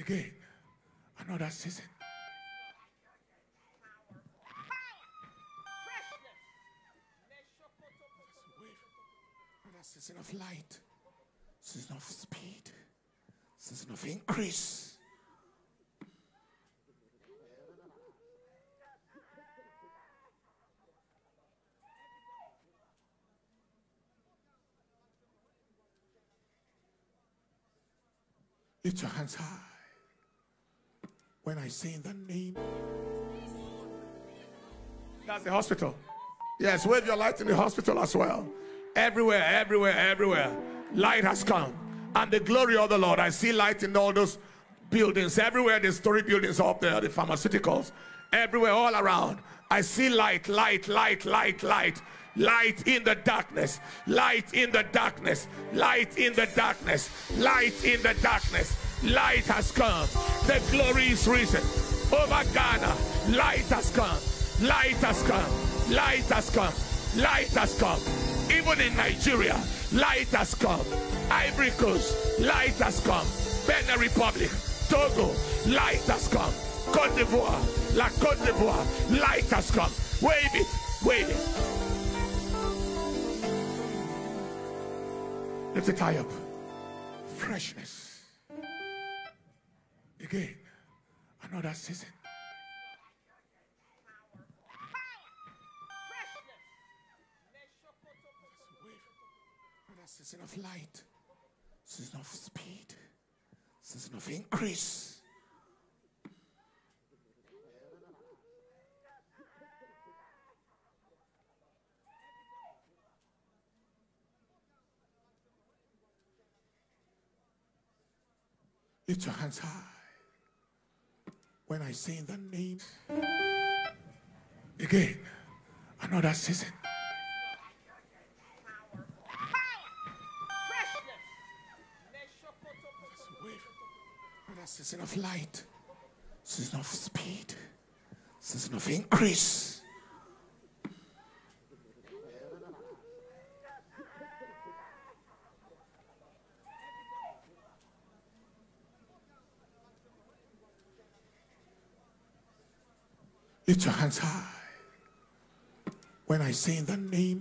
Again, another season. Another season of light, season of speed, season of increase. Lift your hands high. When I say the name, that's the hospital. Yes, wave your light in the hospital as well. Everywhere, everywhere, everywhere. Light has come. And the glory of the Lord. I see light in all those buildings. Everywhere, the story buildings up there, the pharmaceuticals. Everywhere, all around. I see light, light, light, light, light. Light in the darkness. Light in the darkness. Light in the darkness. Light in the darkness. Light has come. The glory is risen. Over Ghana. Light has come. Light has come. Light has come. Light has come. Even in Nigeria, light has come. Ivory Coast, light has come. Benin Republic, Togo, light has come. Cote d'Ivoire, La Cote d'Ivoire, light has come. Wave it, wave it. Lift it high up. Freshness. Again, another season. Another season of light, season of speed, season of increase. Lift your hands high. When I say the name, again, another season. Another season of light, season of speed, season of increase. Lift your hands high. When I say in the name,